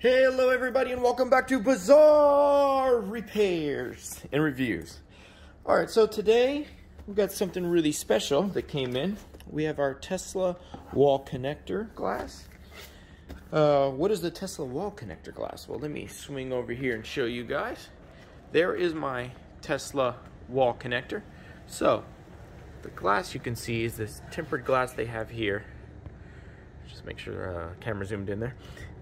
Hello everybody and welcome back to Bazzar Repairs and Reviews. Alright, so today we've got something really special that came in. We have our Tesla wall connector glass. Uh, what is the Tesla wall connector glass? Well, let me swing over here and show you guys. There is my Tesla wall connector. So, the glass you can see is this tempered glass they have here. Just make sure uh, camera zoomed in there.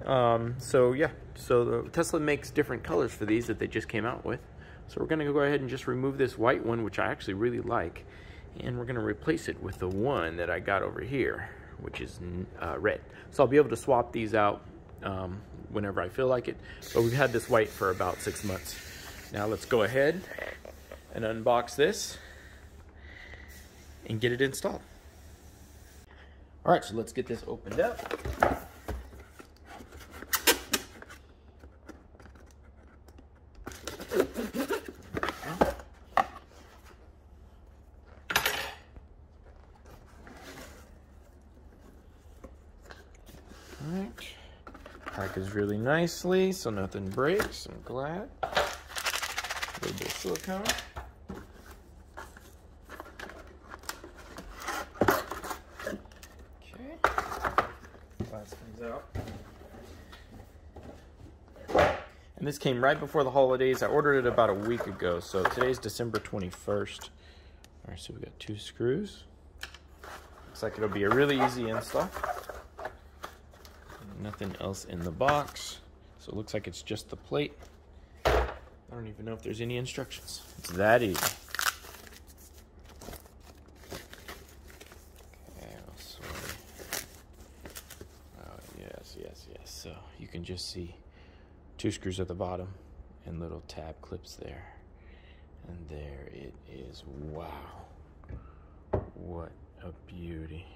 Um, so yeah, so Tesla makes different colors for these that they just came out with. So we're gonna go ahead and just remove this white one, which I actually really like, and we're gonna replace it with the one that I got over here, which is uh, red. So I'll be able to swap these out um, whenever I feel like it. But we've had this white for about six months. Now let's go ahead and unbox this and get it installed. All right, so let's get this opened up. Alright. Really nicely, so nothing breaks. I'm glad. A little bit of silicone. Okay. Glass comes out. And this came right before the holidays. I ordered it about a week ago, so today's December 21st. All right, so we got two screws. Looks like it'll be a really easy install. Nothing else in the box. So it looks like it's just the plate. I don't even know if there's any instructions. It's that easy. Okay, oh, yes, yes, yes. So you can just see two screws at the bottom and little tab clips there. And there it is. Wow. What a beauty.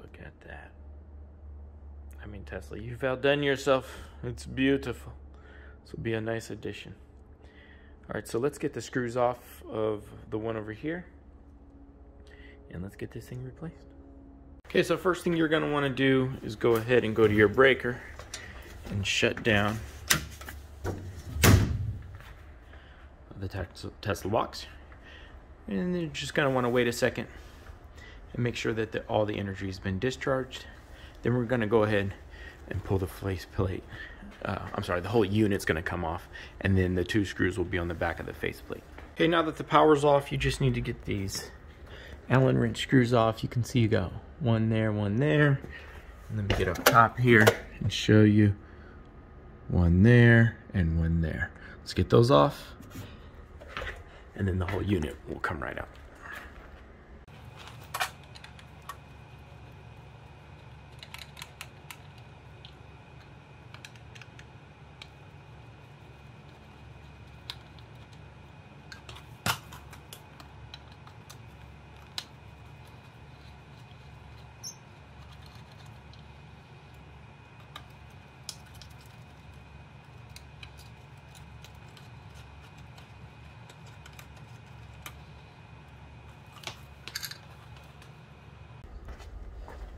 Look at that. I mean, Tesla, you've outdone yourself. It's beautiful. This will be a nice addition. All right, so let's get the screws off of the one over here. And let's get this thing replaced. Okay, so first thing you're gonna wanna do is go ahead and go to your breaker and shut down the Tesla box. And you're just gonna wanna wait a second and make sure that the, all the energy has been discharged. Then we're gonna go ahead and pull the face plate. Uh, I'm sorry, the whole unit's gonna come off and then the two screws will be on the back of the face plate. Okay, now that the power's off, you just need to get these Allen wrench screws off. You can see you got one there, one there. And let me get up top here and show you one there and one there. Let's get those off and then the whole unit will come right out.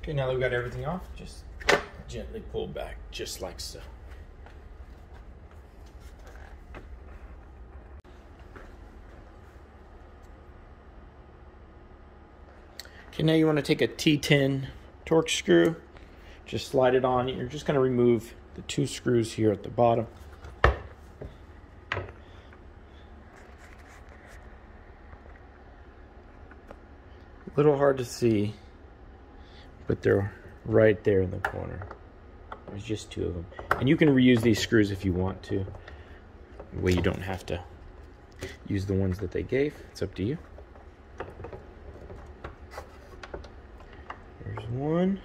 Okay, now that we've got everything off, just gently pull back, just like so. Okay, now you want to take a T10 Torx screw, just slide it on. You're just going to remove the two screws here at the bottom. A little hard to see but they're right there in the corner. There's just two of them. And you can reuse these screws if you want to. Way you don't have to use the ones that they gave. It's up to you. There's one.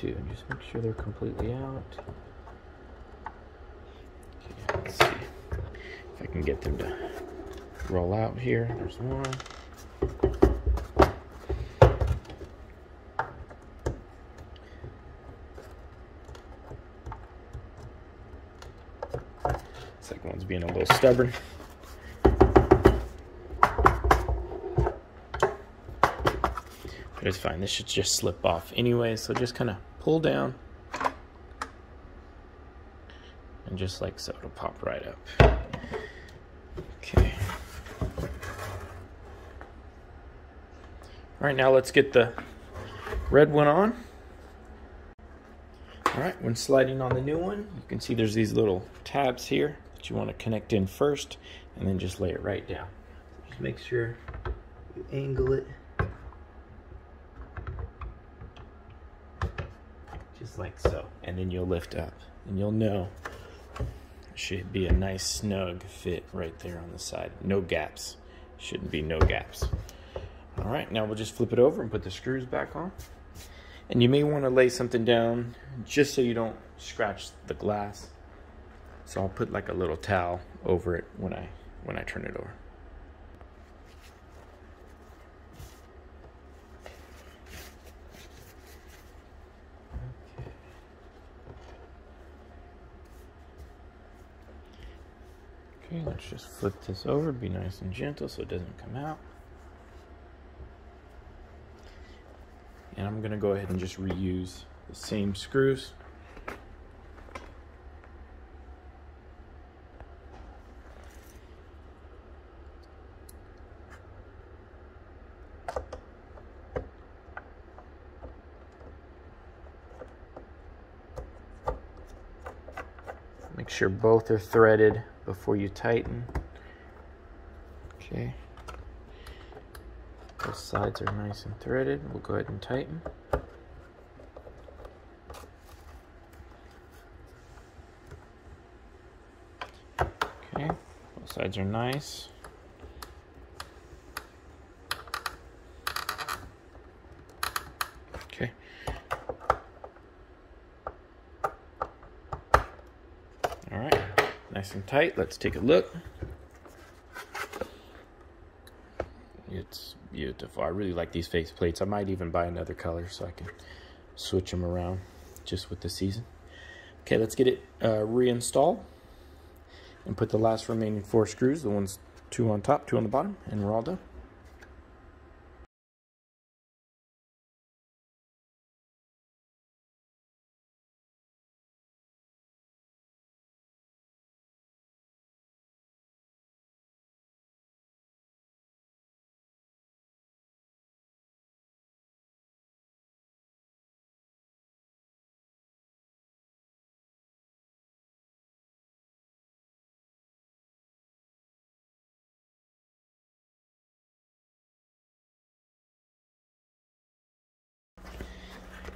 two just make sure they're completely out. Okay, let's see if I can get them to roll out here. There's one. Second one's being a little stubborn. It's fine. This should just slip off anyway. So just kind of pull down. And just like so, it'll pop right up. Okay. All right, now let's get the red one on. All right, when sliding on the new one, you can see there's these little tabs here that you want to connect in first and then just lay it right down. Just make sure you angle it like so. And then you'll lift up and you'll know should be a nice snug fit right there on the side. No gaps. Shouldn't be no gaps. All right, now we'll just flip it over and put the screws back on. And you may want to lay something down just so you don't scratch the glass. So I'll put like a little towel over it when I when I turn it over. Okay, let's just flip this over, be nice and gentle so it doesn't come out. And I'm gonna go ahead and just reuse the same screws. Make sure both are threaded before you tighten. Okay. Both sides are nice and threaded. We'll go ahead and tighten. Okay, both sides are nice. Okay. All right, nice and tight. Let's take a look. It's beautiful. I really like these face plates. I might even buy another color so I can switch them around just with the season. Okay, let's get it uh, reinstalled and put the last remaining four screws, the ones two on top, two on the bottom, and we're all done.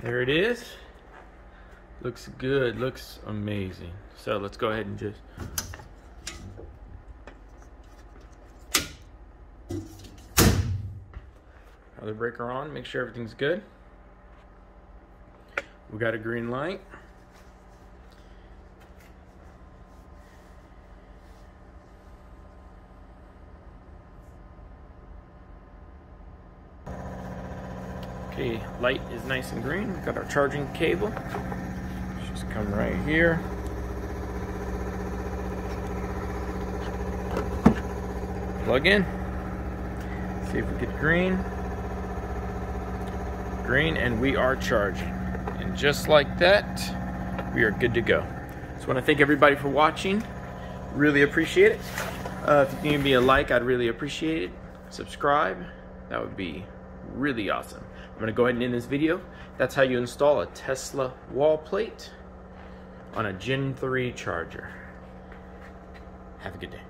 There it is. Looks good, looks amazing. So let's go ahead and just Other breaker on, make sure everything's good. We got a green light. Okay, light is nice and green. We've got our charging cable. Just come right here. Plug in. See if we get green. Green, and we are charging. And just like that, we are good to go. So I want to thank everybody for watching. Really appreciate it. Uh, if you can give me a like, I'd really appreciate it. Subscribe. That would be really awesome. I'm gonna go ahead and end this video. That's how you install a Tesla wall plate on a Gen 3 charger. Have a good day.